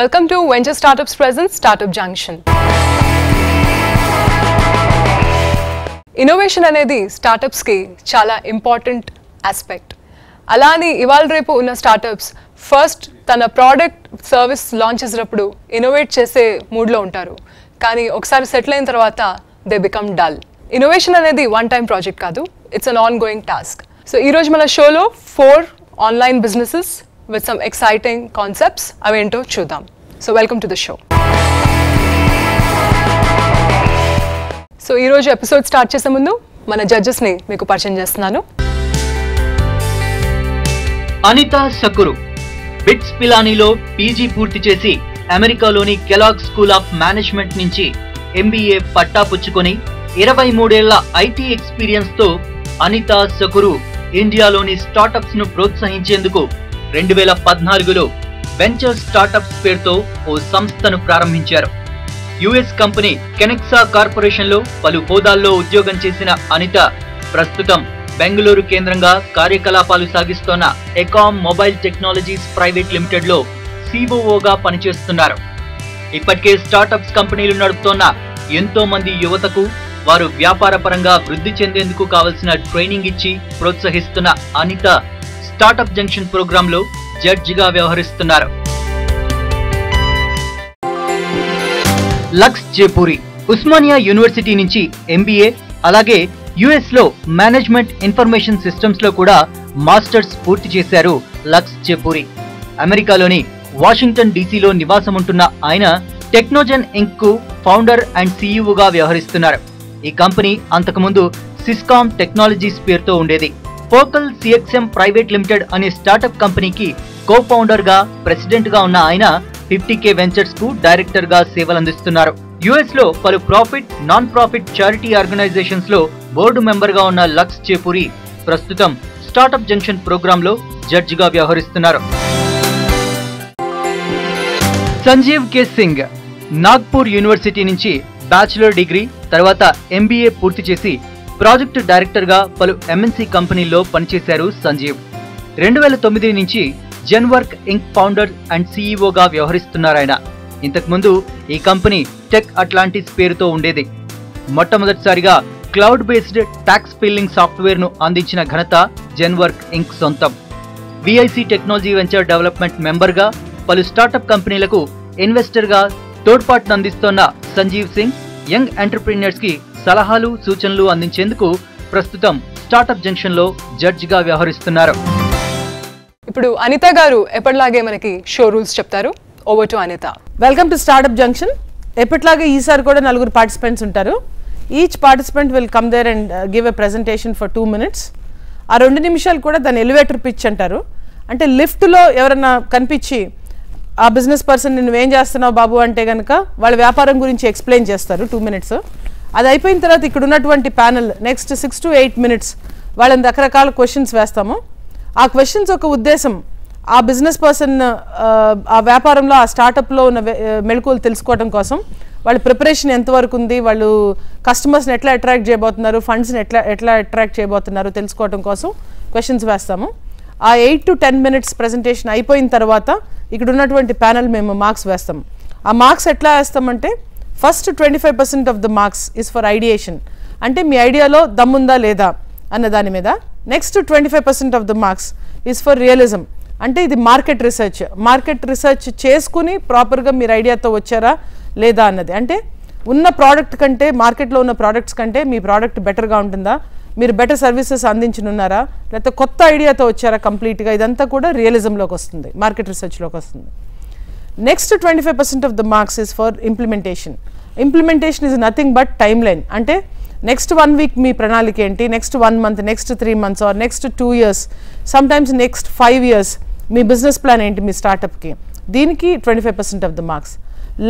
Welcome to Venture Startups Presents Startup Junction. Innovation అనేది స్టార్టప్స్కి చాలా ఇంపార్టెంట్ ఆస్పెక్ట్ అలా అని ఇవాళ రేపు ఉన్న స్టార్టప్స్ ఫస్ట్ తన ప్రోడక్ట్ సర్వీస్ లాంచ్ చేసినప్పుడు ఇన్నోవేట్ చేసే మూడ్లో ఉంటారు. కానీ ఒకసారి సెటిల్ అయిన తర్వాత దే బికమ్ డల్ ఇన్నోవేషన్ అనేది వన్ టైం ప్రాజెక్ట్ కాదు it's an on going task so ఈరోజు మన షోలో four online businesses with some exciting concepts అవేంటో చూద్దాం. So welcome to the show so ఈరోజు ఎపిసోడ్ స్టార్ట్ చేసే ముందు మన జడ్జెస్ని మీకు పరిచయం చేస్తున్నాను. అనిత సకురు బిట్స్ పిలానీలో పీజీ పూర్తి చేసి అమెరికాలోని కెలాగ్ స్కూల్ ఆఫ్ మేనేజ్మెంట్ నుంచి ఎంబీఏ పట్టా పుచ్చుకొని ఇరవై మూడేళ్ళ ఐటీ ఎక్స్పీరియన్స్తో అనిత సకురు ఇండియాలోని స్టార్టప్స్ను ప్రోత్సహించేందుకు రెండు వేల పద్నాలుగులో వెంచర్ స్టార్టప్స్ పేరుతో ఓ సంస్థను ప్రారంభించారు. యుఎస్ కంపెనీ కెనెక్సా కార్పొరేషన్లో పలు హోదాల్లో ఉద్యోగం చేసిన అనిత ప్రస్తుతం బెంగళూరు కేంద్రంగా కార్యకలాపాలు సాగిస్తోన్న ఎకామ్ మొబైల్ టెక్నాలజీస్ ప్రైవేట్ లిమిటెడ్లో సిఓఓగా పనిచేస్తున్నారు. ఇప్పటికే స్టార్టప్స్ కంపెనీలు నడుపుతోన్న ఎంతో మంది యువతకు వారు వ్యాపార పరంగా వృద్ధి చెందేందుకు కావలసిన ట్రైనింగ్ ఇచ్చి ప్రోత్సహిస్తున్న అనిత స్టార్టప్ జంక్షన్ ప్రోగ్రామ్లో జడ్జిగా వ్యవహరిస్తున్నారు. లక్స్ జేపూరి ఉస్మానియా యూనివర్సిటీ నుంచి ఎంబీఏ అలాగే యుఎస్లో మేనేజ్మెంట్ ఇన్ఫర్మేషన్ సిస్టమ్స్లో కూడా మాస్టర్స్ పూర్తి చేశారు లక్స్ జేపూరి. అమెరికాలోని వాషింగ్టన్ డీసీలో నివాసం ఉంటున్న ఆయన టెక్నోజెన్ ఇంక్కు ఫౌండర్ అండ్ సీఈఓగా వ్యవహరిస్తున్నారు. ఈ కంపెనీ అంతకుముందు సిస్కామ్ టెక్నాలజీస్ పేరుతో ఉండేది. ఫోకల్ సిఎక్స్ఎం ప్రైవేట్ లిమిటెడ్ అనే స్టార్టప్ కంపెనీకి కో ఫౌండర్గా ప్రెసిడెంట్గా ఉన్న ఆయన ఫిఫ్టీ కే వెంచర్స్కు డైరెక్టర్గా సేవలందిస్తున్నారు. యుఎస్లో పలు ప్రాఫిట్ నాన్ ప్రాఫిట్ చారిటీ ఆర్గనైజేషన్స్లో బోర్డు మెంబర్గా ఉన్న లక్స్ చేపూరి ప్రస్తుతం స్టార్టప్ జంక్షన్ ప్రోగ్రామ్లో జడ్జిగా వ్యవహరిస్తున్నారు. సంజీవ్ కే. సింగ్ నాగ్పూర్ యూనివర్సిటీ నుంచి బ్యాచిలర్ డిగ్రీ తర్వాత ఎంబీఏ పూర్తి చేసి ప్రాజెక్ట్ డైరెక్టర్గా పలు ఎంఎన్సీ కంపెనీల్లో పనిచేశారు సంజీవ్. రెండు వేల తొమ్మిది నుంచి జెన్వర్క్ ఇంక్ ఫౌండర్ అండ్ సీఈఓగా వ్యవహరిస్తున్నారాయన. ఇంతకుముందు ఈ కంపెనీ టెక్ అట్లాంటిస్ పేరుతో ఉండేది. మొట్టమొదటిసారిగా క్లౌడ్ బేస్డ్ ట్యాక్స్ ఫిల్లింగ్ సాఫ్ట్వేర్ను అందించిన ఘనత జెన్వర్క్ ఇంక్ సొంతం. విఐసి టెక్నాలజీ వెంచర్ డెవలప్మెంట్ మెంబర్గా పలు స్టార్టప్ కంపెనీలకు ఇన్వెస్టర్గా సంజీవ్ సింగ్ యంగ్ ఎంటర్ప్రీనియర్స్కి సలహాలు సూచనలు అందించేందుకు ప్రస్తుతం స్టార్టప్ జంక్షన్లో జడ్జిగా వ్యవహరిస్తున్నారు. ఇప్పుడు అనిత గారు ఎప్పటిలాగే మనకి షో రూల్స్ చెప్తారు. Over to Anitha. Welcome to startup junction ఎప్పటిలాగే ఈసారి కూడా నలుగురు పార్టిసిపెంట్స్ ఉంటారు. Each participant will come there and give a presentation for two minutes ఆ రెండు నిమిషాలు కూడా దాని ఎలివేటర్ పిచ్ అంటారు. అంటే లిఫ్ట్లో ఎవరన్నా కనిపించి ఆ బిజినెస్ పర్సన్ నువ్వేం చేస్తున్నావు బాబు? అంటే కనుక వాళ్ళ వ్యాపారం గురించి ఎక్స్ప్లెయిన్ చేస్తారు టూ మినిట్స్ అది అయిపోయిన తర్వాత ఇక్కడ ఉన్నటువంటి panel next six to eight minutes వాళ్ళని రకరకాల క్వశ్చన్స్ వేస్తాము. ఆ క్వశ్చన్స్ ఒక ఉద్దేశం ఆ బిజినెస్ పర్సన్ ఆ వ్యాపారంలో ఆ స్టార్టప్లో ఉన్న వె- మెళకువలు తెలుసుకోవడం కోసం వాళ్ళ ప్రిపరేషన్ ఎంతవరకు ఉంది వాళ్ళు కస్టమర్స్ని ఎట్లా అట్రాక్ట్ చేయబోతున్నారు ఫండ్స్ని ఎట్లా ఎట్లా అట్రాక్ట్ చేయబోతున్నారు తెలుసుకోవడం కోసం క్వశ్చన్స్ వేస్తాము. ఆ eight to ten minutes presentation అయిపోయిన తర్వాత ఇక్కడ ఉన్నటువంటి ప్యానల్ మేము మార్క్స్ వేస్తాం ఆ మార్క్స్ ఎట్లా వేస్తామంటే first twenty five percent of the marks is for ideation అంటే మీ ఐడియాలో దమ్ముందా లేదా అన్న దాని మీద. Next twenty five percent of the marks is for realism అంటే ఇది మార్కెట్ రీసెర్చ్ మార్కెట్ రీసెర్చ్ చేసుకుని ప్రాపర్గా మీరు ఐడియాతో వచ్చారా లేదా అన్నది. అంటే ఉన్న ప్రోడక్ట్ కంటే మార్కెట్లో ఉన్న ప్రోడక్ట్స్ కంటే మీ ప్రోడక్ట్ బెటర్గా ఉంటుందా? మీరు బెటర్ సర్వీసెస్ అందించనున్నారా? లేకపోతే కొత్త ఐడియాతో వచ్చారా కంప్లీట్గా ఇదంతా కూడా రియలిజంలోకి వస్తుంది. మార్కెట్ రీసెర్చ్లోకి వస్తుంది. Next twenty five percent of the marks is for implementation implementation is nothing but time line అంటే నెక్స్ట్ వన్ వీక్ మీ ప్రణాళిక ఏంటి? Next one month next three months or next two years sometimes next five years me business plan ఏంటి? మీ స్టార్టప్కి దీనికి twenty five percent of the marks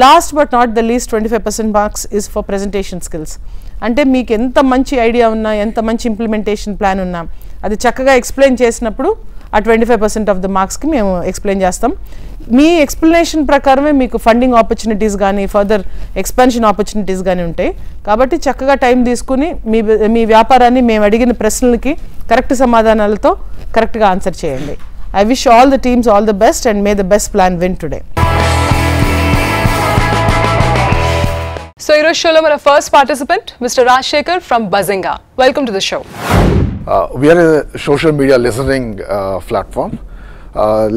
last but not the least twenty five percent marks is for presentation skills అంటే మీకు ఎంత మంచి idea ఉన్నా ఎంత మంచి ఇంప్లిమెంటేషన్ ప్లాన్ ఉన్నా అది చక్కగా ఎక్స్ప్లెయిన్ చేసినప్పుడు ఆ twenty five percent of the మార్క్స్కి మేము ఎక్స్ప్లెయిన్ చేస్తాం. మీ ఎక్స్ప్లెనేషన్ ప్రకారమే మీకు ఫండింగ్ ఆపర్చునిటీస్ కానీ ఫర్దర్ ఎక్స్పాన్షన్ ఆపర్చునిటీస్ కానీ ఉంటాయి. కాబట్టి చక్కగా టైం తీసుకుని మీ మీ వ్యాపారాన్ని మేము అడిగిన ప్రశ్నలకి కరెక్ట్ సమాధానాలతో కరెక్ట్గా ఆన్సర్ చేయండి. I wish all the teams all the best and may the best plan win today so ఈరోజు షోలో మన first participant mister Rajasekhar from Bazinga welcome to the show Uh, we are a social media listening uh, platform.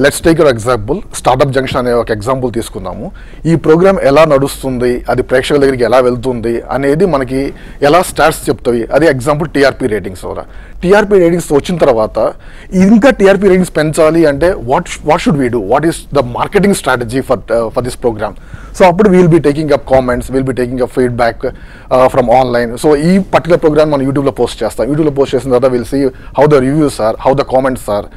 Let's take your example startup junction అనే ఒక example తీసుకుందాము. ఈ programme ఎలా నడుస్తుంది? అది ప్రేక్షకుల దగ్గరికి ఎలా వెళ్తుంది? అనేది మనకి ఎలా స్టాట్స్ చెప్తాయి? అది ఎగ్జాంపుల్ టీఆర్పీ రేటింగ్స్ ద్వారా టీఆర్పీ రేటింగ్స్ వచ్చిన తర్వాత ఇంకా టీఆర్పీ రేటింగ్స్ పెంచాలి అంటే what what should we do what is the marketing strategy for for this program so అప్పుడు we'll be taking up comments will be taking up feedback from online so ఈ particular programme మనం యూట్యూబ్లో post చేస్తాం యూట్యూబ్లో post చేసిన తర్వాత will see how the reviews are how the comments are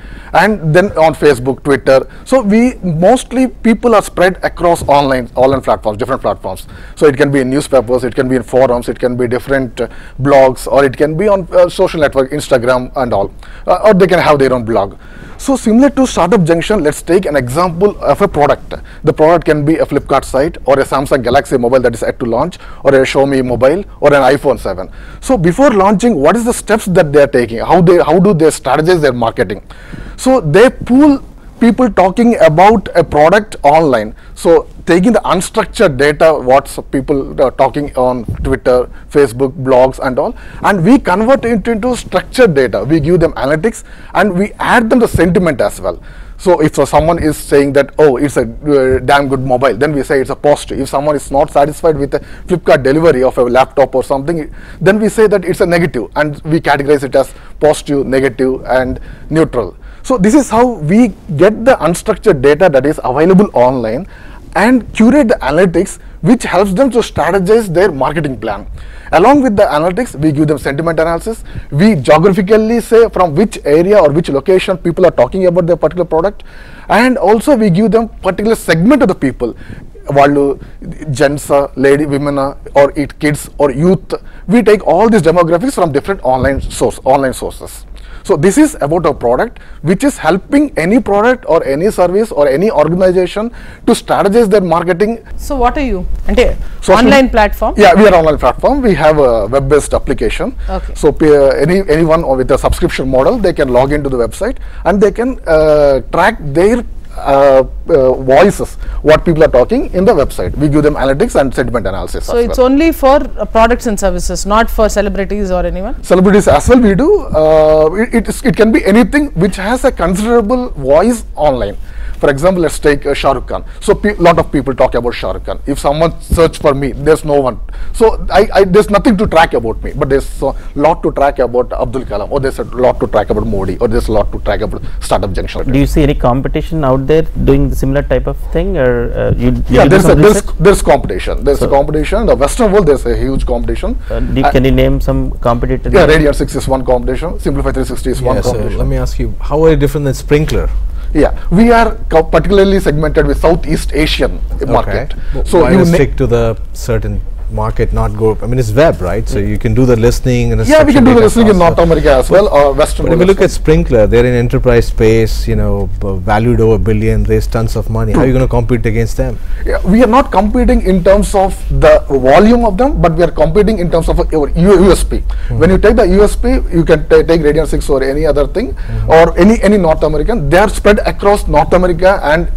and then on Facebook, Twitter. So we mostly people are spread across online online platforms, different platforms. So it can be in newspapers, it can be in forums, it can be different uh, blogs, or it can be on uh, social network, Instagram and all, uh, or they can have their own blog. So similar to Startup Junction, let's take an example of a product. The product can be a Flipkart site or a Samsung Galaxy mobile that is yet to launch, or a Xiaomi mobile, or an iPhone 7. So before launching, what is the steps that they are taking? How they how do they strategize their marketing? So they pool people talking about a product online. So taking the unstructured data, what's people uh, talking on Twitter, Facebook, blogs and all, and we convert it into structured data. We give them analytics and we add them the sentiment as well. So if someone is saying that, oh, it's a uh, damn good mobile, then we say it's a positive. If someone is not satisfied with the Flipkart delivery of a laptop or something, then we say that it's a negative and we categorize it as positive, negative and neutral. So this is how we get the unstructured data that is available online and curate the analytics which helps them to strategize their marketing plan. Along with the analytics, we give them sentiment analysis. We geographically say from which area or which location people are talking about their particular product. And also we give them particular segment of the people. వాళ్ళు gents lady women are it kids are youth we take all these demographics from different online source online sources so this is about a product which is helping any product or any service or any organization to strategize their marketing. So what are you? So online platform? Yeah, we are online platform. We have a web-based application. Okay. So uh, any anyone with a subscription model, they can log into the website and they can uh, track their uh, uh, voices what people are talking in the website. We give them analytics and sentiment analysis. So it's well. only for uh, products and services, not for celebrities or anyone. Celebrities as well we do. it, it, is, it can be anything which has a considerable voice online for example let's take uh, Shah Rukh Khan. So a lot of people talk about Shah Rukh Khan. If someone search for me there's no one. So I, I there's nothing to track about me but there's a lot to track about Abdul Kalam or there's a lot to track about Modi or there's a lot to track about Startup Junction Do you see any competition out there doing the similar type of thing, or uh, you? did yeah there's a, there's, there's competition. There's a competition. In the western world there's a huge competition. Uh, do you- can you name some competitors? yeah Radian6 is one competition. Simplify 360 is one Yeah, so competition. let me ask you, how are you different than Sprinklr? Yeah, we are particularly segmented with Southeast Asian market. So Why you stick to the certain market, not go. I mean, it's web, right? So hmm. you can do the listening and. yeah, we can do the listening in. North America as well or Western. But if you look at Sprinklr, they're in enterprise space, you know, valued over a billion, raised tons of money. How are you going to compete against them? yeah, we are not competing in terms of the volume of them, but we are competing in terms of our USP. Hmm. When you take the USP, you can take Radian6 or any other thing hmm. or any any North American. They are spread across North America and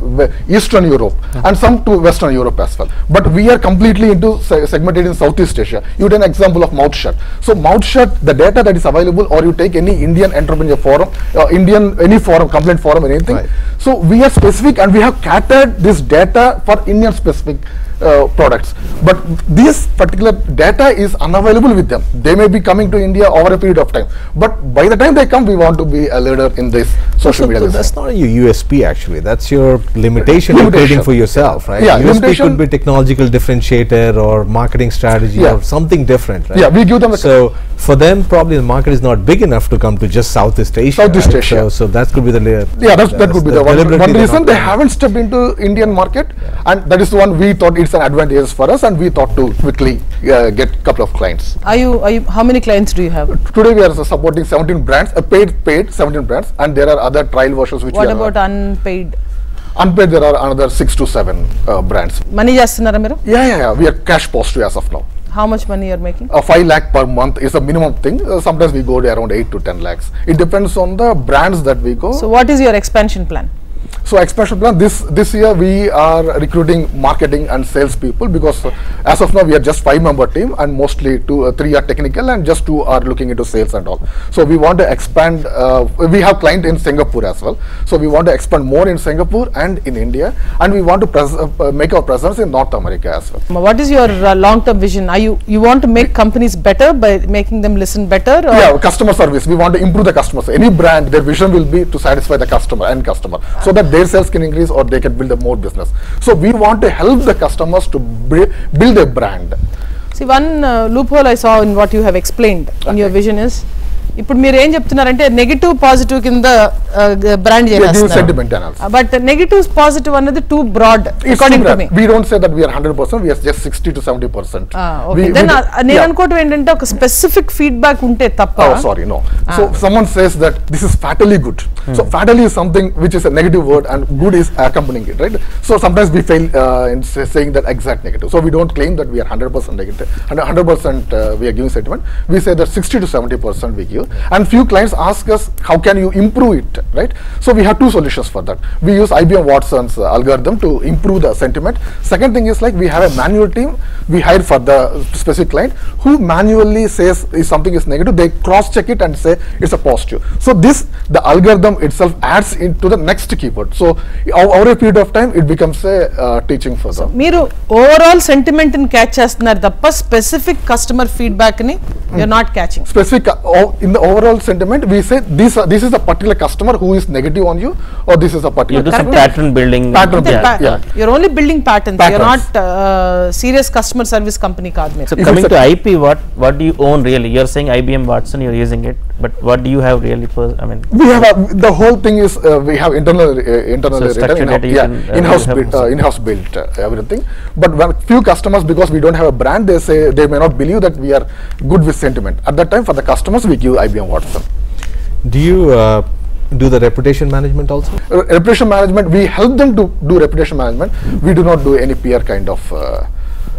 Eastern Europe and some to Western Europe as well. But we are completely into segmented in Southeast Asia. You take an example of Mouth Shut. So Mouth Shut, the data that is available, or you take any Indian entrepreneur forum, uh, Indian any forum, complaint forum, or anything. Right. So we are specific and we have catered this data for Indian specific uh, products. But this particular data is unavailable with them. They may be coming to India over a period of time. But by the time they come, we want to be a leader in this social So media. th- that's not your USP actually. That's your limitation you're creating for yourself, right? Yeah, USP limitation- could be technological differentiator or marketing strategy Yeah. or something different, right? Yeah, we give them a- So for them, probably the market is not big enough to come to just Southeast Asia. Southeast right? Asia. So, so that could be the layer. Yeah, that's, that could be the one, one reason they haven't stepped into Indian market, and that is the one we thought it's an advantage for us, and we thought to quickly uh, get couple of clients. Are you, are you, how many clients do you have? Today we are supporting 17 brands, a paid paid 17 brands, and there are other trial versions which What we are about unpaid? unpaid. There are another six to seven uh, brands. Money చేస్తున్నారా మీరు Yeah, yeah, yeah. We are cash positive as of now. How much money you're making Uh, five lakh per month is a minimum thing. Uh, sometimes we go to around eight to ten lakhs. It depends on the brands that we go. So what is your expansion plan So expansion plan this this year we are recruiting marketing and sales people because uh, as of now we are just five member team and mostly two uh, three are technical and just two are looking into sales and all. So we want to expand. Uh, we have client in Singapore as well. So we want to expand more in Singapore and in India, and we want to pres- uh, make our presence in North America as well. What is your uh, long-term vision? Are you you want to make companies better by making them listen better? Or yeah customer service we want to improve the customer service. any brand their vision will be to satisfy the customer and customer so that their sales can increase or they can build a more business. So we want to help the customers to build a brand. See, one uh, loophole I saw in what you have explained in your vision is ఇప్పుడు మీరు ఏం చెప్తున్నారంటే negative positive కింద brand Yeah, give చేస్తున్నారు sentiment analysis but negative positive అన్నది too broad It's according to too me bad. we don't say that we are 100% we are just 60 to 70 percent okay then నేను అనుకోవటం ఏంటంటే ఒక specific feedback ఉంటే తప్ప Oh, sorry, no. So someone says that this is fatally good. So fatally is something which is a negative word, and good is accompanying it, right? So sometimes we fail uh, in say, saying that exact negative. So we don't claim that we are 100% negative, and 100% uh, we are giving sentiment. We say that 60 to 70% we give, and few clients ask us how can you improve it, right? So we have two solutions for that. We use IBM Watson's uh, algorithm to improve the sentiment. Second thing is like we have a manual team we hire for the specific client who manually says if something is negative, they cross check it and say it's a positive. So this the algorithm itself adds into the next keyword. So o- over a period of time, it becomes a uh, teaching for them. మీరు overall sentiment ని catch చేస్తున్నారు తప్ప specific customer feedback ని you're not catching Specific uh, o- in the overall sentiment, we say this uh, this is a particular customer who is negative on you, or this is a particular. You do some pattern building. Pattern, yeah. Pa yeah. You're only building patterns. patterns. You're not uh, serious customer service company card maker. So if coming to IP, what what do you own really? You're saying IBM Watson, you're using it, but what do you have really? for? I mean, we have a, the whole thing is uh, we have internal uh, internal so in yeah, uh, in house built, uh, in house built uh, everything. But few customers because we don't have a brand, they say they may not believe that we are good with sentiment. At that time, for the customers, we give IBM Watson. Do you uh, do the reputation management also? Uh, reputation management, we help them to do reputation management. We do not do any peer kind of.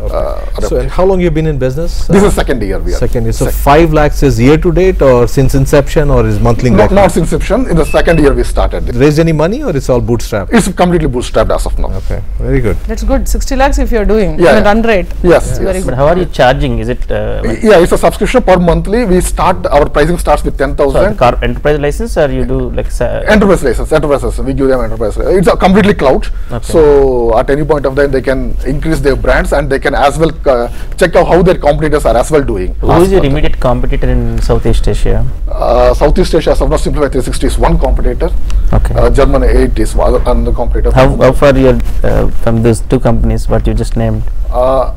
Okay. Uh, so and how long you been in business? This is second year we are. Second year. So second. five lakhs is year to date or since inception or is monthly? No, not since inception. In the second year we started. Raised any money or it's all bootstrapped? It's completely bootstrapped as of now. Okay, very good. That's good. 60 lakhs if you're doing yeah, yeah. run rate. Yes, yeah. yes. But how are you charging? Is it? Uh, yeah, it's a subscription per monthly. We start our pricing starts with 10,000. So enterprise license or you do like? enterprise license. Enterprise license. We give them enterprise. License. It's a completely cloud. Okay. So at any point of time they can increase their brands and they can as well uh, check out how their competitors are as well doing Who is your immediate competitor in Southeast Asia? uh, southeast asia now simplify 360 is one competitor Okay. uh, Germin8 is another competitor How, how far you're uh, from these two companies? What you just named? uh,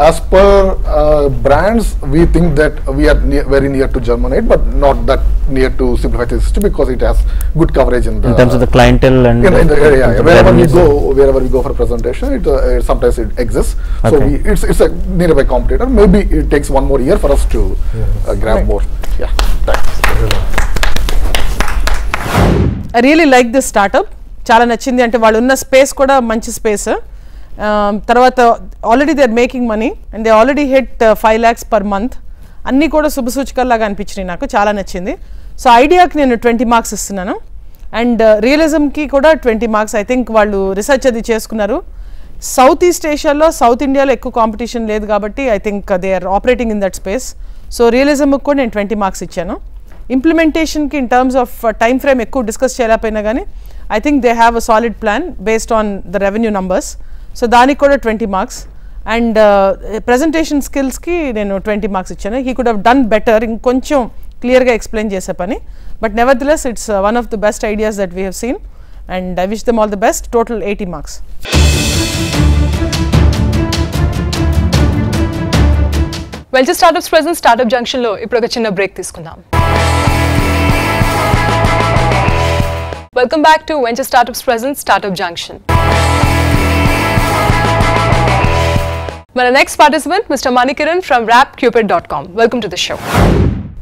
as per uh, brands, we think that we are near, very near to Germin8, but not that near to Simplify 360 because it has good coverage in, in terms of the clientele and in, in the area. Yeah, wherever we go, wherever we go for presentation, it, uh, sometimes it exists. Okay. So we, it's it's a nearby competitor. Maybe it takes one more year for us to uh, grab right. more. Yeah, thanks. I really like this startup. చాలా నచ్చింది అంటే వాళ్ళు ఉన్న space కూడా మంచి space Um, తర్వాత already they are making money and they already hit five lakhs per month అన్నీ కూడా శుభసూచకల్లాగా అనిపించినాయి నాకు చాలా నచ్చింది. సో ఐడియాకి నేను ట్వంటీ మార్క్స్ ఇస్తున్నాను. అండ్ uh, రియలిజంకి కూడా ట్వంటీ మార్క్స్. ఐ థింక్ వాళ్ళు రీసెర్చ్ అది చేసుకున్నారు. సౌత్ ఈస్ట్ ఏషియాలో సౌత్ ఇండియాలో ఎక్కువ కాంపిటీషన్ లేదు కాబట్టి I think they are operating in that space so రియలిజంకి కూడా నేను ట్వంటీ మార్క్స్ ఇచ్చాను. ఇంప్లిమెంటేషన్కి in terms of time frame ఎక్కువ డిస్కస్ చేయలేకపోయినా కానీ I think they have a solid plan based on the revenue numbers so దానికి కూడా twenty marks. And uh, presentation స్కిల్స్కి నేను ట్వంటీ మార్క్స్ ఇచ్చాను. He could have done better ఇంకొంచెం క్లియర్గా ఎక్స్ప్లెయిన్ చేసే పని. But nevertheless it's one of the best ideas that we have seen and I wish them all the best total eighty marks venture startups present startup జంక్షన్లో ఇప్పుడు ఒక చిన్న break తీసుకుందాం welcome back to venture startups present startup junction But our next participant, Mr. Mani Kiran from WrapCupid.com. Welcome to the show.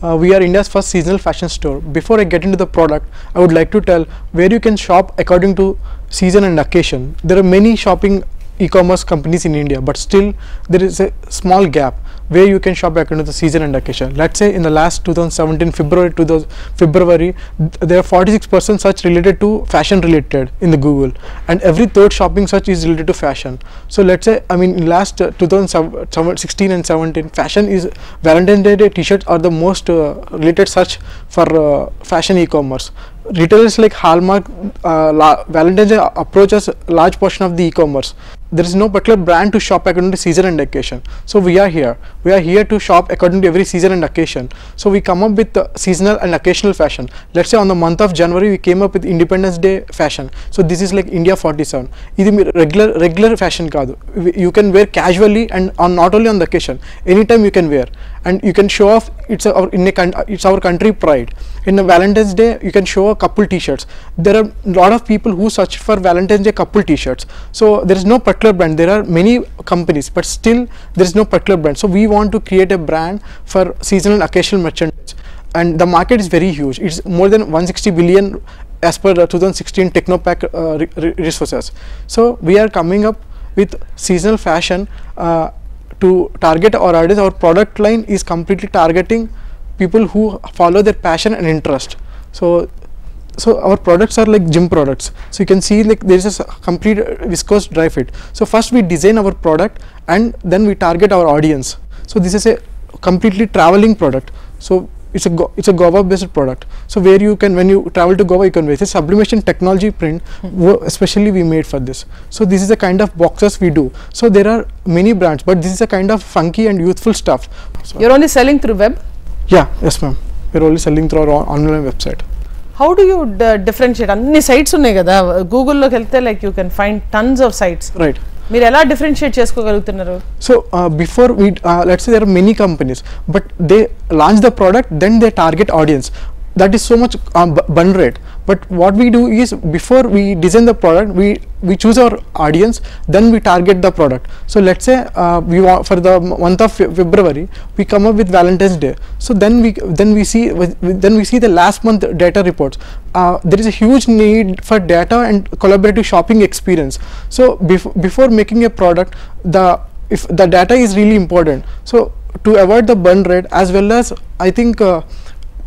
Uh, we are India's first seasonal fashion store. Before I get into the product, I would like to tell where you can shop according to season and occasion. There are many shopping e-commerce companies in India, but still there is a small gap where you can shop according to the season and occasion. Let's say in the last 2017 February to the February, there are 46% search related to fashion related in the Google, and every third shopping search is related to fashion. So let's say I mean last uh, 2016 and 17, fashion is Valentine's Day t-shirts are the most uh, related search for uh, fashion e-commerce retailers like Hallmark, uh, Valentine's Day approaches large portion of the e-commerce. There is no particular brand to shop according to season and occasion. So we are here. We are here to shop according to every season and occasion. So we come up with uh, seasonal and occasional fashion. Let's say on the month of January, we came up with Independence Day fashion. So this is like India 47. This regular regular fashion. You can wear casually and on not only on the occasion. Anytime you can wear and you can show off it's our in a it's our country pride. In the valentine's day you can show a couple t-shirts. There are a lot of people who search for valentine's day couple t-shirts. So there is no particular brand. There are many companies but still there is no particular brand. So we want to create a brand for seasonal occasional merchandise. And the market is very huge. It's more than 160 billion as per 2016 Technopak uh, resources. So we are coming up with seasonal fashion uh, to target our audience. Our product line is completely targeting people who follow their passion and interest. So so our products are like gym products. So you can see like there is a complete viscose dry fit. So first we design our product and then we target our audience. So this is a completely traveling product. So it's a go- it's a Goa based product so where you can when you travel to Goa you can wear this sublimation technology print wo- especially we made for this so this is the kind of boxes we do so there are many brands but this is a kind of funky and youthful stuff so your only selling through web yeah, yes, ma'am. We're only selling through our on- online website. How do you differentiate అన్ని sites ఉన్నాయి కదా గూగుల్లోకి వెళ్తే like you can find tons of sites Right. మీరు ఎలా differentiate చేసుకోగలుగుతున్నారు So uh, before we, uh, let's say there are many companies, but they launch the product, then they target audience. That is so but what we do is before we design the product, we we choose our audience, then we target the product. So let's say uh, we want for the month of February, we come up with Valentine's Day. So then we then we see then we see the last month data reports. Uh, there is a huge need for data and collaborative shopping experience. So before before making a product, the if the data is really important so to avoid the burn rate as well as i think uh,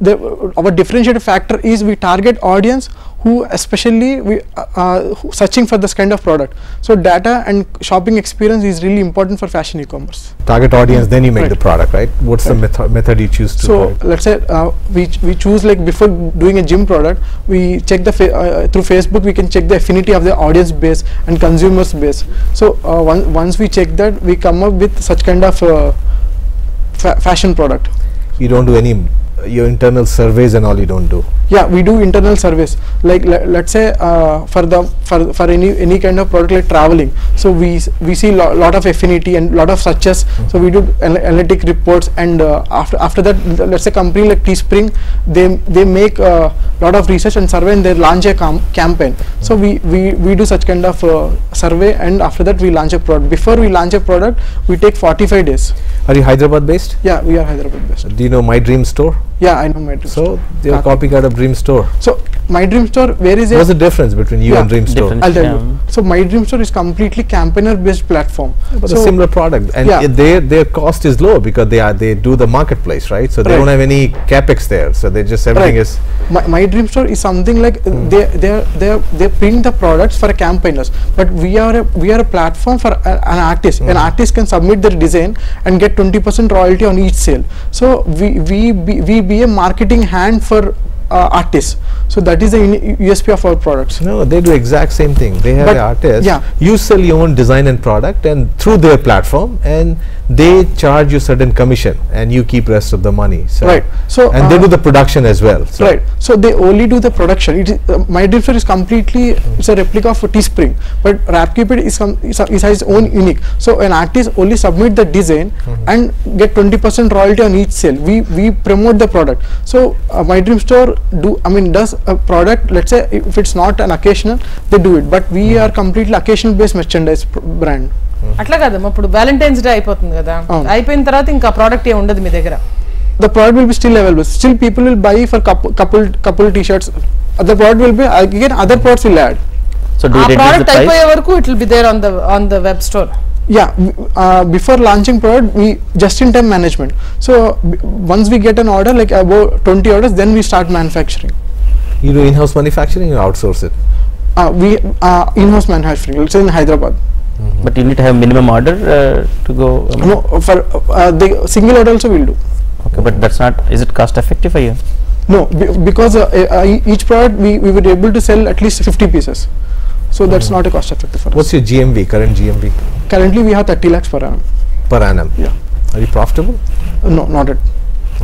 the our differentiated factor is we target audience who especially we uh, uh, who searching for this kind of product so data and shopping experience is really important for fashion e-commerce Target audience, then you make Right. the product, right? What's the method method you choose to? so let's say uh, we ch- we choose like before doing a gym product we check the fa- uh, through facebook we can check the affinity of the audience base and consumers base so uh, one, once we check that we come up with such kind of uh, fa- fashion product you don't do any your internal surveys and all. You don't do. yeah we do internal surveys like le- let's say uh, for the for for any any kind of product like traveling so we we see lo- lot of affinity and lot of searches so we do ana- analytic reports and uh, after after that let's say company like teespring they they make a uh, lot of research and survey and they launch a cam- campaign so we we we do such kind of uh, survey and after that we launch a product before we launch a product we take 45 days Are you Hyderabad based? yeah we are hyderabad based Do you know My Dream Store? Yeah i know my dream So they are Ah. copycat of Dream Store. so my dream store where is it What's the difference between you Yeah, and Dream Store? different. I'll tell Yeah. you. So my dream store is completely campaigner based platform. But so a similar product, and Yeah. their their cost is low because they are they do the marketplace, right? So they Right. don't have any capex there. So they just everything Right. is my, my dream store is something like uh, they they they they print the products for campaigners, but we are a, we are a platform for a, an artist. An artist can submit their design and get 20% royalty on each sale. So we we be, we be a marketing hand for uh, artists. So that is the USP of our products. No, they do exact same thing. They have But, an artist. yeah. You sell your own design and product, and through their platform, and they charge you certain commission, and you keep rest of the money. So Right. So, and they uh, do the production as well. So right so they only do the production it is, uh, my dream store is completely it's a replica of teespring but wrapcupid is some is, is has its own unique so an artist only submit the design and get 20% royalty on each sale we we promote the product so uh, my dream store do i mean does a product let's say if it's not an occasional they do it but we are completely occasional based merchandise pr- brand అట్లా కాదమ్మా ఇప్పుడు Valentine's day అయిపోతుంది కదా అవును. అయిపోయిన తర్వాత ఇంకా product ఏ ఉండదు మీ దగ్గర the product will be still available still people will buy for couple couple couple t-shirts the product will be again other products will add So do ఆ you reduce the product price? అయిపోయే వరకు it will be there on the on the web store Yeah uh, before launching product we just in time management so b- once we get an order like about 20 orders then we start manufacturing You do in-house manufacturing or outsource it? uh, we uh, in-house manufacturing let's say in hyderabad But you need to have minimum order uh, to go. um, no for uh, the single order also we'll do Okay, but that's not. Is it cost effective for you? no be- because uh, uh, e- each product we, we were able to sell at least 50 pieces so that's not a cost effective for us What's your GMV, current GMV currently we have 30 lakhs per annum. Per annum? Yeah. Are you profitable? Uh, no, not at.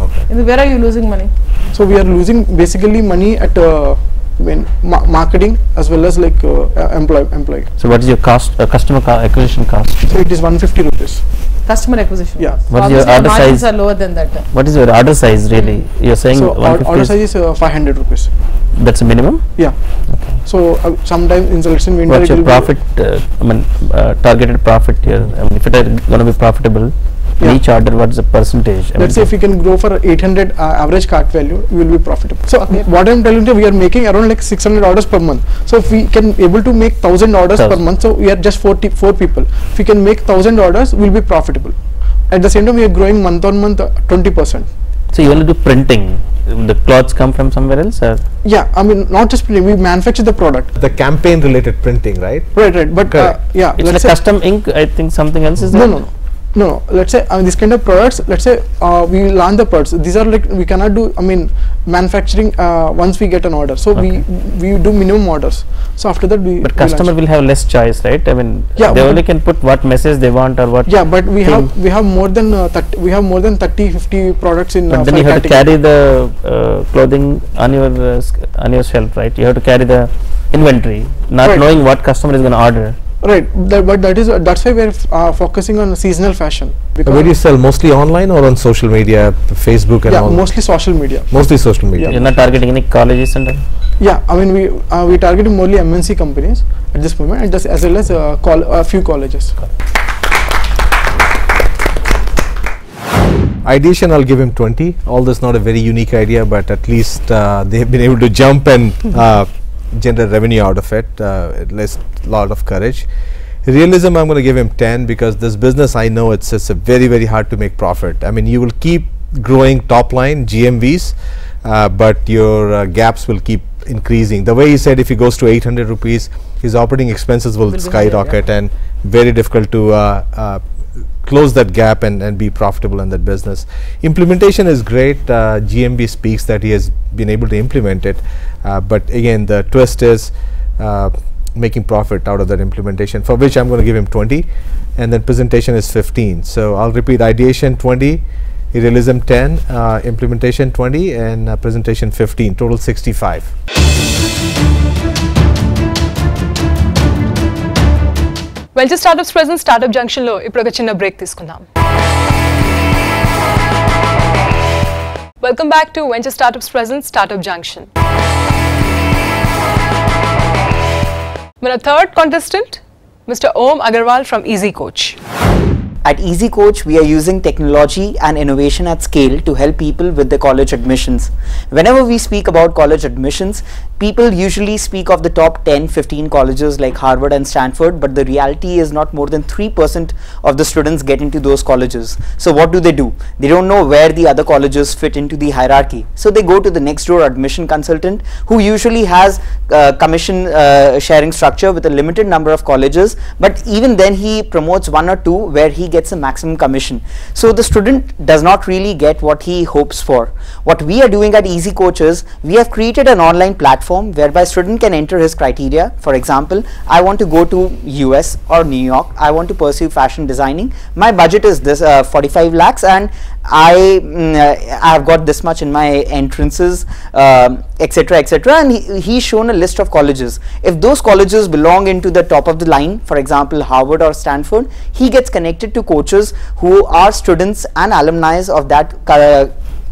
Okay. Where are you losing money? So we are losing basically money at uh, I mean ma marketing as well as like uh, employee employee. So what is your cost? Uh, customer acquisition cost? So it is 150 rupees. Customer acquisition. Yeah. Cost. What so is your order size? Are lower than that. What is your order size really? Mm. You're saying so order size is uh, 500 rupees. That's a minimum. Yeah. Okay. So uh, sometimes in selection window. What's your profit? Uh, I mean uh, targeted profit here. I mean if it is going to be profitable. Yeah. each order, what is the percentage? I let's say if we can grow for 800 uh, average cart value we will be profitable so what i'm telling you we are making around like 600 orders per month so if we can able to make 1000 orders per month so we are just 40 four people if we can make 1000 orders we'll be profitable at the same time we are growing month on month uh, 20 percent so you only do printing. The clothes come from somewhere else, or yeah i mean not just printing we manufacture the product The campaign related printing, right? right right but uh, yeah it's let's like custom ink. I think something else is no there. no no no let's say I mean, this kind of products let's say uh, we launch the products these are like we cannot do i mean manufacturing uh, once we get an order so we we do minimum orders so after that we But we customer launch. will have less choice, right? I mean, Yeah, they only can put what message they want or what. yeah but we have we have more than uh, 30 we have more than 30 50 products in But uh, then you have to carry the uh, clothing on your uh, on your shelf, right? You have to carry the inventory, not Right. knowing what customer is going to order. Right that, but that is that's why we're uh, focusing on seasonal fashion because Where do you sell? Mostly online or on social media, Facebook and yeah all? mostly social media Mostly social media. You're not targeting any colleges and all. yeah i mean we uh, we targeting mostly mnc companies at this moment and just as well as uh, col- a few colleges Ideation, I'll give him 20. Although it's not a very unique idea, but at least uh, they've been able to jump and uh, generate revenue out of it. Uh, at least a lot of courage. Realism, I'm going to give him 10 because this business, I know it's, it's a very, very hard to make profit. I mean, you will keep growing top line GMVs, uh, but your uh, gaps will keep increasing. The way he said, if he goes to 800 rupees, his operating expenses will, Will higher, yeah. skyrocket and very difficult to uh, uh, close that gap and, and be profitable in that business. Implementation is great. Uh, GMV speaks that he has been able to implement it, uh, but again, the twist is uh, making profit out of that implementation. For which I'm going to give him 20, and then presentation is 15. So I'll repeat: ideation 20, realism 10, uh, implementation 20, and uh, presentation 15. Total 65. Venture startups present startup జంక్షన్లో ఇప్పుడు ఒక చిన్న break తీసుకుందాం welcome back to venture startups present startup junction మన third contestant, Mr. Om Agarwal from Eazy Coach. At Eazy Coach, we are using technology and innovation at scale to help people with their college admissions. Whenever we speak about college admissions, people usually speak of the top 10, 15 colleges like Harvard and Stanford, but the reality is not more than 3% of the students get into those colleges. So, what do they do? They don't know where the other colleges fit into the hierarchy. So, they go to the next door admission consultant who usually has uh, commission uh, sharing structure with a limited number of colleges, but even then he promotes one or two where he gets a maximum commission. So the student does not really get what he hopes for. What we are doing at Eazy Coach is we have created an online platform whereby student can enter his criteria. For example, I want to go to US or New York. I want to pursue fashion designing. My budget is this uh, 45 lakhs and I mm, uh, I have got this much in my entrances, um, etc. etc. And he, he's shown a list of colleges. If those colleges belong into the top of the line, for example, Harvard or Stanford, he gets connected to coaches who are students and alumni of that uh,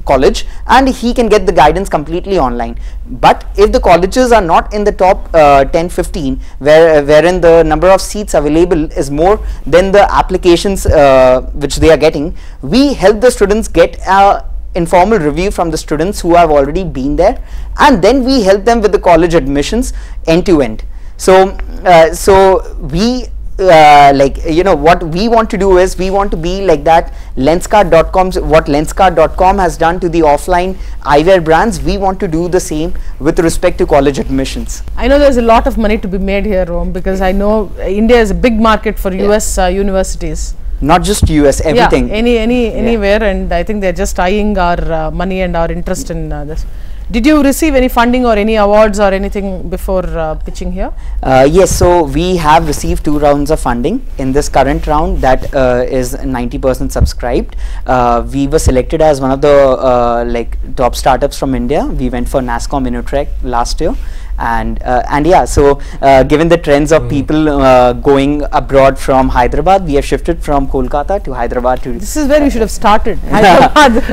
college and he can get the guidance completely online. But if the colleges are not in the top uh, 10 15 where wherein the number of seats available is more than the applications uh, which they are getting we help the students get a informal review from the students who have already been there and then we help them with the college admissions end to end. So, uh, so we uh, like you know what we want to do is we want to be like that Lenskart.com what Lenskart.com has done to the offline eyewear brands. We want to do the same with respect to college admissions. I know there's a lot of money to be made here, Rome, because I know India is a big market for US uh, universities. not just us everything Yeah, any any anywhere, and I think they're just eyeing our uh, money and our interest in uh, this. Did you receive any funding or any awards or anything before uh, pitching here? Uh, yes, so we have received two rounds of funding. In this current round, that uh, is 90% subscribed. Uh, we were selected as one of the uh, like top startups from India. We went for NASSCOM InnoTrek last year, and uh, and yeah, so uh, given the trends of people uh, going abroad from Hyderabad, we have shifted from Kolkata to Hyderabad to. This is where you should have started, Hyderabad,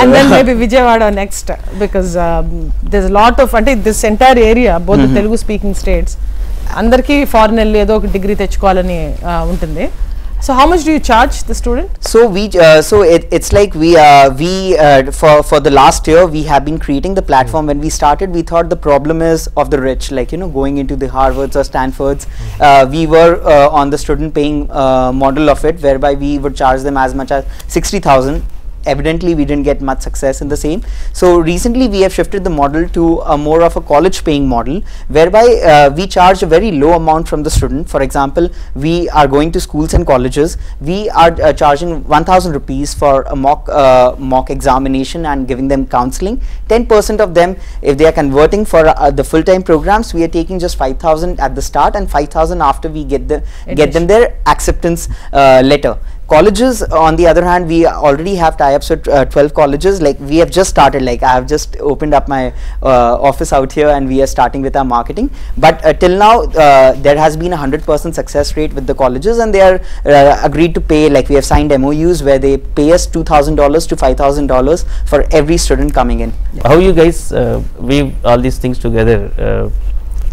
and then maybe Vijayawada next, uh, because um, there's a lot of అంటే this entire area, both the Telugu speaking states, అందరికీ foreign వెళ్ళి ఏదో ఒక degree తెచ్చుకోవాలని uh, ఉంటుంది So how much do you charge the student? So we uh, so it, it's like we uh, we uh, for for the last year we have been creating the platform. Mm. When we started, we thought the problem is of the rich, like you know going into the Harvards or Stanfords. Mm. we were uh, on the student paying uh, model of it, whereby we would charge them as much as sixty thousand Evidently, we didn't get much success in the same. So recently, we have shifted the model to a more of a college paying model, whereby uh, we charge a very low amount from the student. For example, we are going to schools and colleges. We are uh, charging 1,000 rupees for a mock uh, mock examination and giving them counseling. 10% of them, if they are converting for uh, the full time programs, we are taking just 5,000 at the start and 5,000 after we get the get them their acceptance uh, letter colleges on the other hand we already have tie-ups with uh, 12 colleges like we have just started like i have just opened up my uh, office out here and we are starting with our marketing but uh, till now uh, there has been a 100% success rate with the colleges and they are uh, agreed to pay like we have signed MOUs where they pay us $2000 to $5000 for every student coming in How you guys uh, weave all these things together?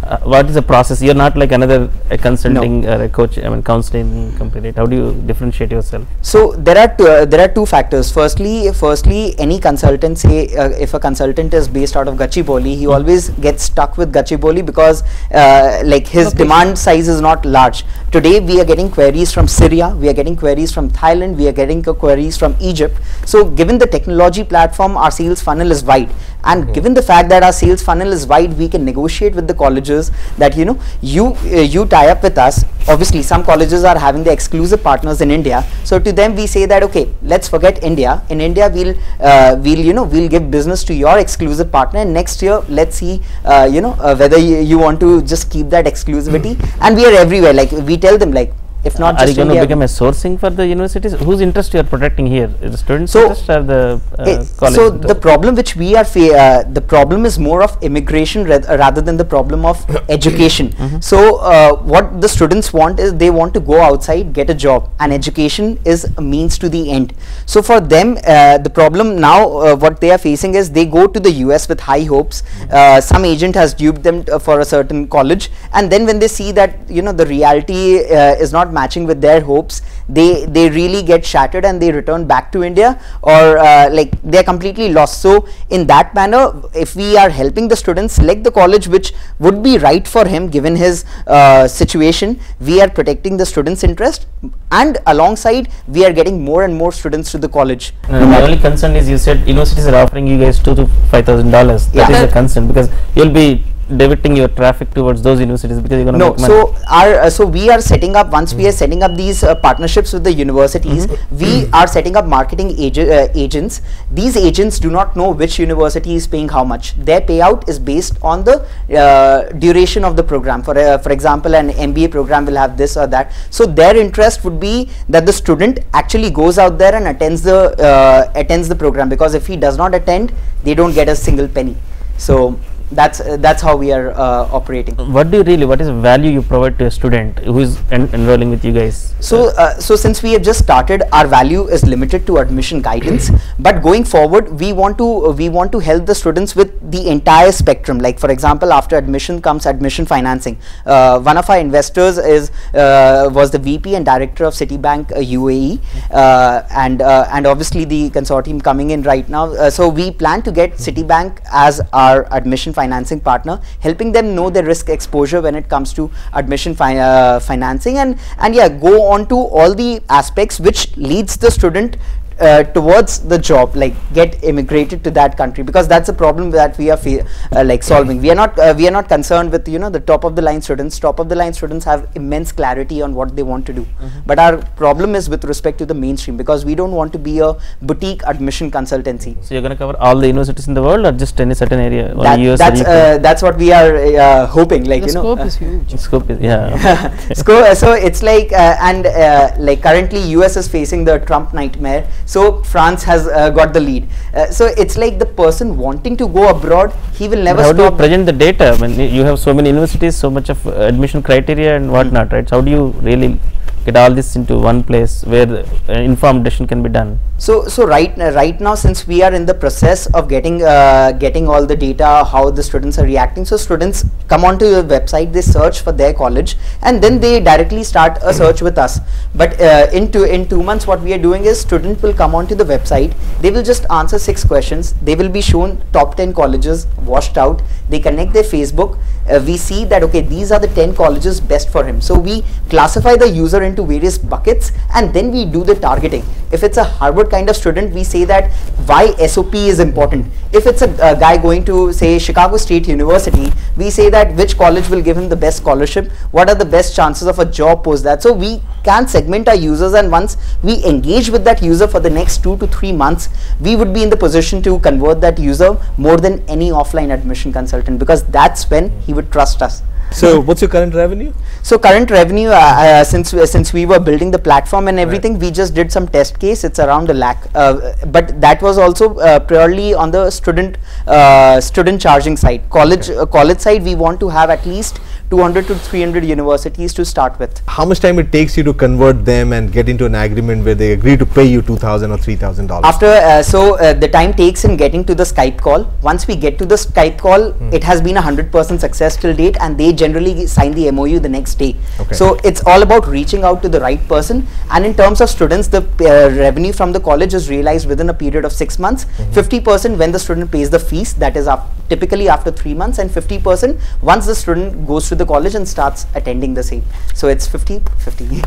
Uh, uh, what is the process? You're not like another a consulting or a coach, I mean, counseling company. right? How do you differentiate yourself? So there are two, uh, there are two factors. Firstly, firstly, any consultant say uh, if a consultant is based out of Gachibowli, he always gets stuck with Gachibowli because uh, like his demand size is not large. Today we are getting queries from Syria, we are getting queries from Thailand, we are getting uh, queries from Egypt. So given the technology platform, our sales funnel is wide, and given the fact that our sales funnel is wide, we can negotiate with the colleges that you know you uh, you tie up with us. Obviously, some colleges are having the exclusive partners in India. So to them, we say that okay, let's forget India. In India, we'll uh, we'll you know we'll give business to your exclusive partner. And next year, let's see uh, you know uh, whether you, you want to just keep that exclusivity. And we are everywhere. Like we tell them like if not are you going to become a sourcing for the universities? Whose interest you are protecting here? Is the students' So, interest or the uh, Eh, college? so interest? the problem which we are uh, the problem is more of immigration uh, rather than the problem of education so uh, what the students want is they want to go outside get a job and education is a means to the end so for them uh, the problem now uh, what they are facing is they go to the US with high hopes uh, some agent has duped them for a certain college and then when they see that you know the reality uh, is not matching with their hopes they they really get shattered and they return back to India or uh, like they are completely lost so in that manner if we are helping the students select the college which would be right for him given his uh, situation we are protecting the students interest and alongside we are getting more and more students to the college No, my only concern is you said universities are offering you guys two to five thousand dollars. That Yeah. is the concern because you'll be diverting your traffic towards those universities because you're going to no make money. so our uh, so we are setting up once we are setting up these uh, partnerships with the universities we are setting up marketing ag- uh, agents. These agents do not know which university is paying how much. Their payout is based on the uh, duration of the program. For uh, for example an mba program will have this or that. So their interest would be that the student actually goes out there and attends the uh, attends the program because if he does not attend they don't get a single penny. So that's uh, that's how we are uh, operating what do you really? What is the value you provide to a student who is en- enrolling with you guys? So, uh, so since we have just started, our value is limited to admission guidance. but going forward, we want to we want to help the students with the entire spectrum. Like for example, after admission comes admission financing. Uh, one of our investors is uh, was the VP and director of Citibank uh, UAE, uh, and uh, and obviously the consortium coming in right now. Uh, so we plan to get Citibank as our admission financing partner, helping them know their risk exposure when it comes to admission fi- uh, financing. And and yeah, go on to all the aspects which leads the student uh, towards the job like get immigrated to that country because that's a problem that we are uh, like solving we are not uh, we are not concerned with you know the top of the line students top of the line students have immense clarity on what they want to do but our problem is with respect to the mainstream because we don't want to be a boutique admission consultancy So you're going to cover all the universities in the world or just any certain area? Only that, US that's UK? uh, that's what we are uh, hoping like The you know scope is huge. Scope is, yeah. so, so it's like uh, and uh, like currently US is facing the Trump nightmare so France has uh, got the lead. Uh, so it's like the person wanting to go abroad he will never How do you present the data? When you have so many universities, so much of uh, admission criteria and whatnot, right? So how do you really get all this into one place where informed decision can be done? So, so right right now, since we are in the process of getting uh, getting all the data, how the students are reacting. So, students come onto the website, they search for their college, and then they directly start a search with us. But uh, in two in two months, what we are doing is student will come onto the website. They will just answer six questions. They will be shown top ten colleges washed out. They connect their Facebook. Uh, we see that okay, these are the ten colleges best for him. So we classify the user into various buckets, and then we do the targeting. If it's a Harvard kind of student, we say that why SOP is important. If it's a, a guy going to say Chicago State University, we say that which college will give him the best scholarship, what are the best chances of a job post that. So we can segment our users, and once we engage with that user for the next two to three months, we would be in the position to convert that user more than any offline admission consultant because that's when he would trust us. So, what's your current revenue? So current revenue, uh, uh, since we- since we were building the platform and everything, we just did some test case. It's around a lakh, uh, but that was also uh, purely on the student uh, student charging side. College uh, college side, we want to have at least 200 to 300 universities to start with. How much time it takes you to convert them and get into an agreement where they agree to pay you two thousand or three thousand dollars? After uh, so uh, the time takes in getting to the Skype call. Once we get to the Skype call, it has been a hundred percent success till date, and they generally sign the MOU the next day. Okay. So it's all about reaching out to the right person. And in terms of students, the uh, revenue from the college is realized within a period of six months. 50% when the student pays the fees, that is af- typically after three months, and 50% once the student goes to the college and starts attending the same. So it's 50 50.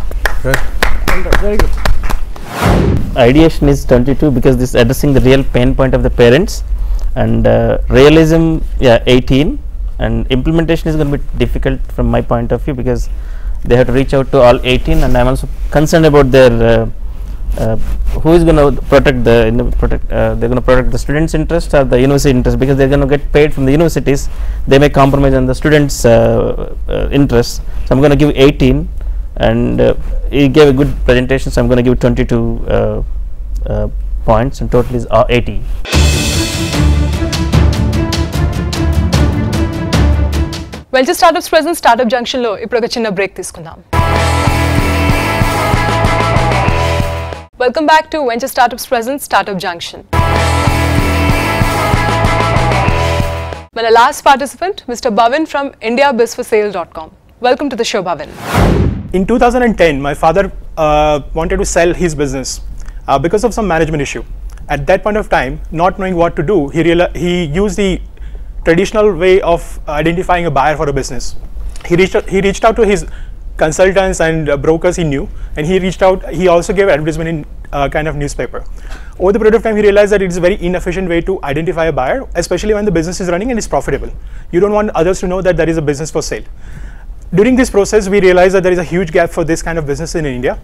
Right. Very good. ideation is 22 because this is addressing the real pain point of the parents and uh, realism yeah 18 and implementation is going to be difficult from my point of view because they have to reach out to all 18 and i'm also concerned about their uh, uh, who is going to protect the you know, protect uh, they're going to protect the students interest or the university interest because they're going to get paid from the universities they may compromise on the students uh, uh, interest so i'm going to give 18 and uh, he gave a good presentation so i'm going to give 22 uh, uh, points and total is uh, 80 venture startups present startup junction లో ఇప్పుడు ఒక చిన్న break తీసుకుందాం Welcome back to Venture Startups Presents Startup Junction. Well, our last participant, Mr. Bhavin from IndiaBizForSale.com. Welcome to the show, Bhavin. In 2010, my father uh, wanted to sell his business uh, because of some management issue. At that point of time, not knowing what to do, he, he used the traditional way of identifying a buyer for a business. He reached, he reached out to his consultants and uh, brokers he knew, and he reached out. He also gave advertisement in uh, kind of newspaper. Over the period of time, he realized that it is a very inefficient way to identify a buyer, especially when the business is running and is profitable. You don't want others to know that there is a business for sale during this process we realized that there is a huge gap for this kind of business in india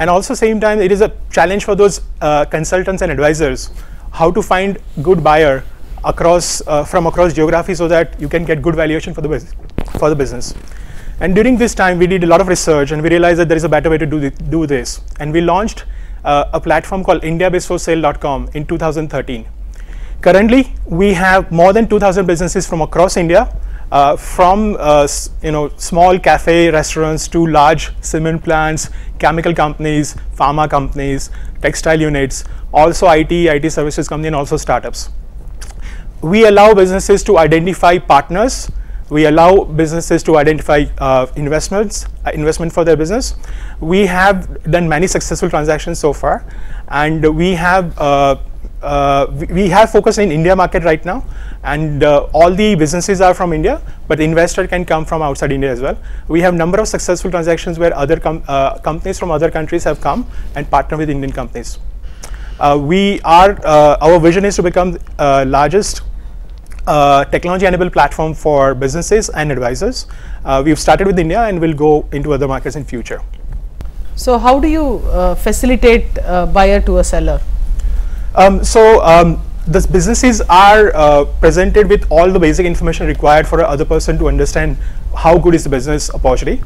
and also same time it is a challenge for those uh, consultants and advisors how to find good buyer across uh, from across geography so that you can get good valuation for the business for the business and during this time we did a lot of research and we realized that there is a better way to do, thi- do this and we launched uh, a platform called indiabizforsale.com in 2013 Currently, we have more than 2,000 businesses from across India, uh, from uh, you know small cafe restaurants to large cement plants, chemical companies, pharma companies, textile units, also IT, IT services company, and also startups. We allow businesses to identify partners. We allow businesses to identify uh, investments, uh, investment for their business. We have done many successful transactions so far, and we have uh, uh, we, we have focus in India market right now, and uh, all the businesses are from India, but the investor can come from outside India as well. We have a number of successful transactions where other com- companies from other countries have come and partner with Indian companies. We are our vision is to become largest uh, technology enabled platform for businesses and advisors. Uh, we've started with India and will go into other markets in future. So how do you uh, facilitate uh, buyer to a seller? Um, so um, the businesses are uh, presented with all the basic information required for a other person to understand how good is the business opportunity.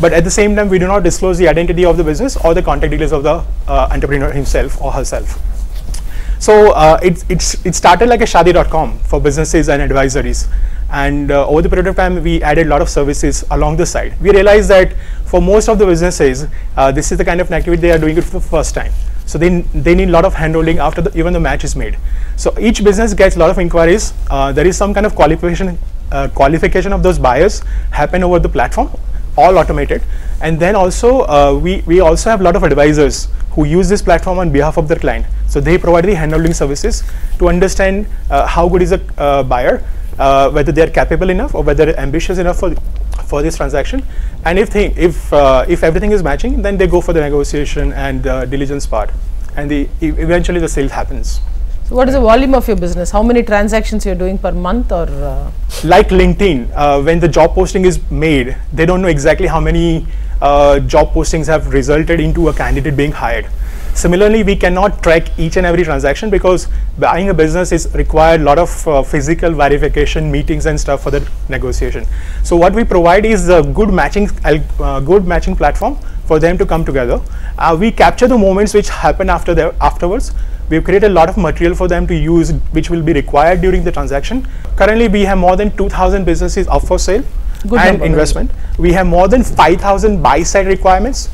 But at the same time, we do not disclose the identity of the business or the contact details of the uh, entrepreneur himself or herself. So uh, it, it's, it started like a shaadi.com for businesses and advisories. And uh, over the period of time, we added a lot of services along the side. We realized that for most of the businesses, uh, this is the kind of activity they are doing it for the first time. So they, they need a lot of handholding after the, even the match is made. So each business gets a lot of inquiries. Uh, there is some kind of qualification, uh, qualification of those buyers happen over the platform, all automated. And then also, uh, we, we also have a lot of advisors who use this platform on behalf of their client. So they provide the handholding services to understand uh, how good is a uh, buyer, uh, whether they are capable enough or whether they're ambitious enough for, for this transaction. And if, thing, if, uh, if everything is matching, then they go for the negotiation and uh, diligence part. And the, eventually the sale happens. So what is the volume of your business? How many transactions you're doing per month or? Uh, like LinkedIn, uh, when the job posting is made, they don't know exactly how many uh, job postings have resulted into a candidate being hired. Similarly, we cannot track each and every transaction because buying a business is required a lot of uh, physical verification, meetings and stuff for the negotiation. So what we provide is a good matching, uh, good matching platform for them to come together. Uh, we capture the moments which happen after the, afterwards. We've created a lot of material for them to use, which will be required during the transaction. Currently, we have more than 2,000 businesses up for sale Good and number. investment. We have more than 5,000 buy-side requirements,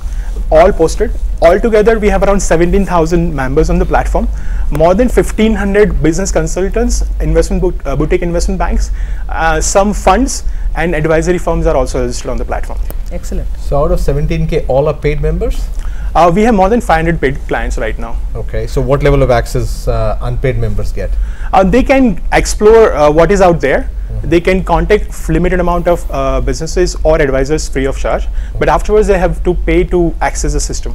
all posted. Altogether, we have around 17,000 members on the platform. More than 1,500 business consultants, investment boot, uh, boutique investment banks, uh, some funds, and advisory firms are also registered on the platform. excellent. So out of 17k, all are paid members. Uh, we have more than 500 paid clients right now. Okay. So what level of access uh, unpaid members get? Uh, they can explore uh, what is out there. They can contact limited amount of uh, businesses or advisors free of charge, but afterwards they have to pay to access the system.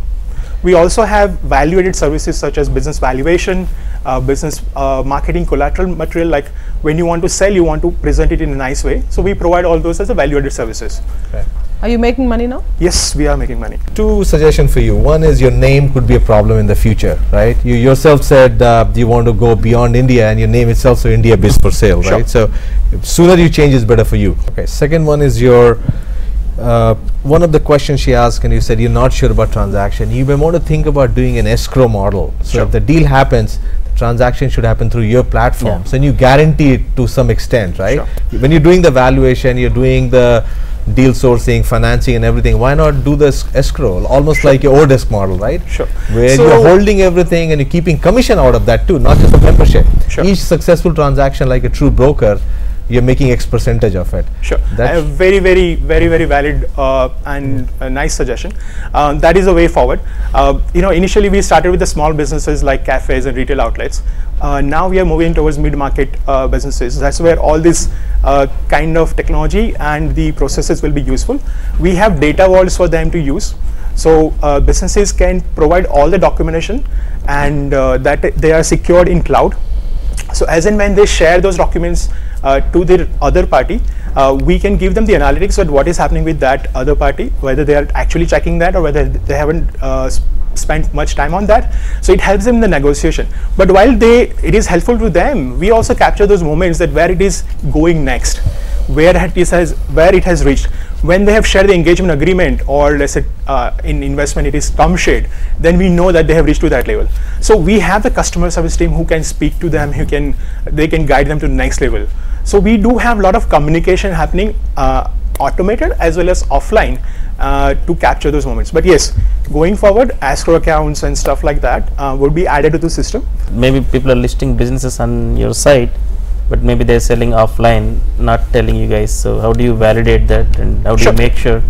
We also have value-added services such as business valuation, uh, business uh, marketing collateral material. Like when you want to sell, you want to present it in a nice way. So we provide all those as a value-added services. Okay. Are you making money now? Yes, we are making money. Two suggestions for you. One is your name could be a problem in the future, right? You yourself said uh, you want to go beyond India, and your name itself so India Biz for sale, Sure. right? So sooner you change is better for you. Okay. Second one is your uh, one of the questions she asked, and you said you're not sure about transaction. You may want to think about doing an escrow model. So Sure. if the deal happens, the transaction should happen through your platform. So you guarantee it to some extent, right? When you're doing the valuation, you're doing the deal sourcing, financing, and everything. Why not do this escrow, almost like your Odesk model, right? Sure. Where So- you're holding everything and you're keeping commission out of that too, not just a membership. Sure. Each successful transaction, like a true broker, you're making X percentage of it. Sure. That's- A very, very, very, very valid uh, and a nice suggestion. Uh, that is a way forward. Uh, you know, initially we started with the small businesses like cafes and retail outlets. Uh, now we are moving towards mid-market uh, businesses. That's where all this uh, kind of technology and the processes will be useful. We have data vaults for them to use. So uh, businesses can provide all the documentation and uh, that they are secured in cloud. So as and when they share those documents to the other party, uh, we can give them the analytics of what is happening with that other party, whether they are actually checking that or whether they haven't uh, spent much time on that. So it helps them in the negotiation. But while they, it is helpful to them, we also capture those moments that where it is going next, where it has, where it has reached. When they have shared the engagement agreement, or let's say uh, in investment it is term shared, then we know that they have reached to that level. So we have the customer service team who can speak to them, who can they can guide them to the next level. So we do have a lot of communication happening, uh, automated as well as offline, uh, to capture those moments. But yes, going forward, escrow accounts and stuff like that uh, would be added to the system. maybe people are listing businesses on your site but maybe they're selling offline not telling you guys so how do you validate that and how do Sure. you make sure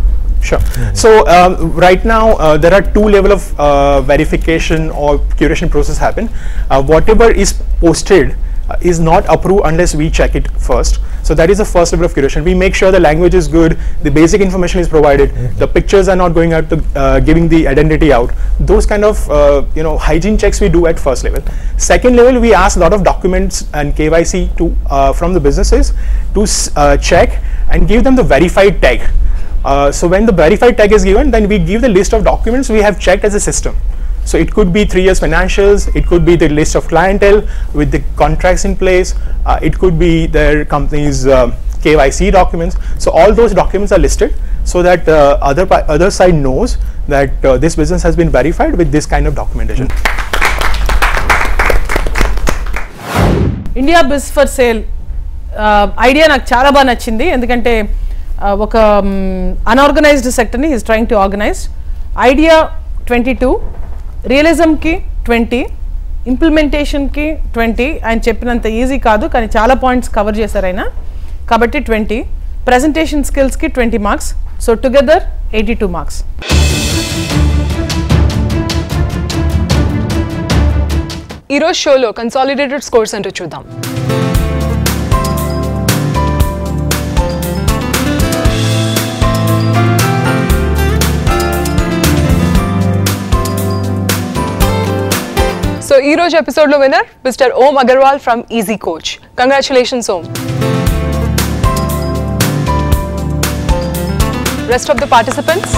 Sure. So um, right now uh, there are two level of uh, verification or curation process happen. Uh, whatever is posted is not approved unless we check it first. So that is the first level of curation. We make sure the language is good, the basic information is provided, the pictures are not going out to uh, giving the identity out. Those kind of uh, you know hygiene checks we do at first level. Second level we ask a lot of documents and KYC to uh, from the businesses to uh, check and give them the verified tag. Uh, so when the verified tag is given, then we give the list of documents we have checked as a system. So it could be three years financials, it could be the list of clientele with the contracts in place, uh, it could be their company's uh, KYC documents. So all those documents are listed so that uh, other pi- other side knows that uh, this business has been verified with this kind of documentation. India బిస్ for sale idea నాకు చాలా బాగా నచ్చింది ఎందుకంటే ఆ, ఒక unorganised సెక్టర్ని is trying to organise idea twenty two రియలిజంకి twenty ఇంప్లిమెంటేషన్కి twenty ఆయన చెప్పినంత ఈజీ కాదు కానీ చాలా పాయింట్స్ కవర్ చేశారు ఆయన. కాబట్టి twenty presentation స్కిల్స్కి twenty marks so together eighty two marks. ఈరోజు షోలో కన్సాలిడేటెడ్ స్కోర్స్ అంటూ చూద్దాం. సో ఈ రోజు ఎపిసోడ్లో winner mister Om Agarwal from easy coach congratulations Om rest of the participants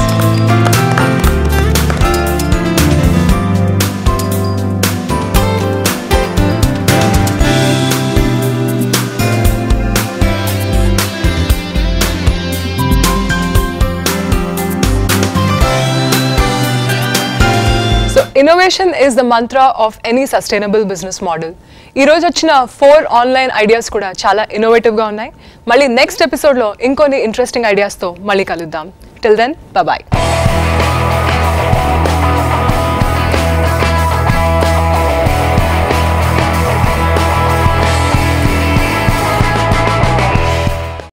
innovation is the mantra of any sustainable business model ఈ రోజు వచ్చిన ఫోర్ ఆన్లైన్ ఐడియాస్ కూడా చాలా ఇన్నోవేటివ్గా ఉన్నాయి. మళ్ళీ నెక్స్ట్ ఎపిసోడ్లో ఇంకొన్ని ఇంట్రెస్టింగ్ ఐడియాస్తో మళ్ళీ కలుద్దాం. Till then bye